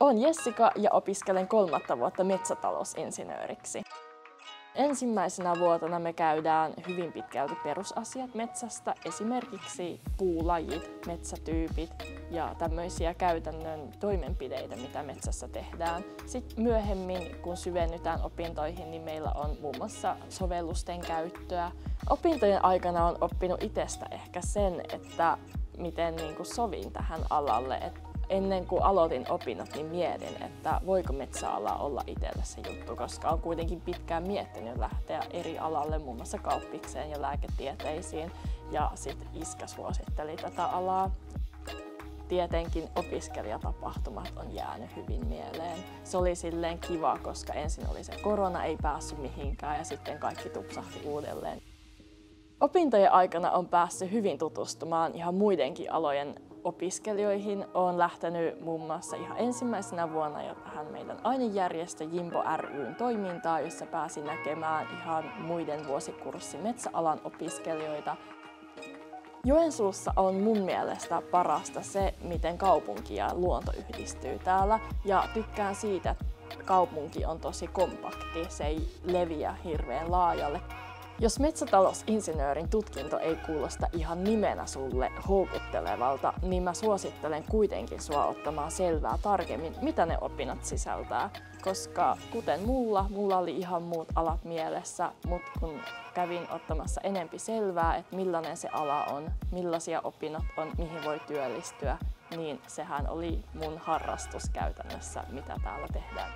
Olen Jessica ja opiskelen kolmatta vuotta metsätalousinsinööriksi. Ensimmäisenä vuotena me käydään hyvin pitkälti perusasiat metsästä, esimerkiksi puulajit, metsätyypit ja tämmöisiä käytännön toimenpideitä, mitä metsässä tehdään. Sitten myöhemmin, kun syvennytään opintoihin, niin meillä on muun muassa sovellusten käyttöä. Opintojen aikana on oppinut itsestä ehkä sen, että miten niin kuin sovin tähän alalle. Ennen kuin aloitin opinnot, niin mietin, että voiko metsäala olla itselle se juttu, koska olen kuitenkin pitkään miettinyt lähteä eri alalle, muun muassa kauppikseen ja lääketieteisiin. Ja sitten iskä suositteli tätä alaa. Tietenkin opiskelijatapahtumat on jäänyt hyvin mieleen. Se oli silleen kiva, koska ensin oli se korona, ei päässyt mihinkään ja sitten kaikki tupsahti uudelleen. Opintojen aikana on päässyt hyvin tutustumaan ihan muidenkin alojen opiskelijoihin. Olen lähtenyt muun muassa ihan ensimmäisenä vuonna jo tähän meidän ainejärjestö Jimbo ryn toimintaa, jossa pääsin näkemään ihan muiden vuosikurssin metsäalan opiskelijoita. Joensuussa on mun mielestä parasta se, miten kaupunki ja luonto yhdistyy täällä. Ja tykkään siitä, että kaupunki on tosi kompakti, se ei leviä hirveän laajalle. Jos metsätalousinsinöörin tutkinto ei kuulosta ihan nimenä sulle houkuttelevalta, niin mä suosittelen kuitenkin sua ottamaan selvää tarkemmin, mitä ne opinnot sisältää. Koska kuten mulla, mulla oli ihan muut alat mielessä, mutta kun kävin ottamassa enempi selvää, että millainen se ala on, millaisia opinnot on, mihin voi työllistyä, niin sehän oli mun harrastus käytännössä, mitä täällä tehdään.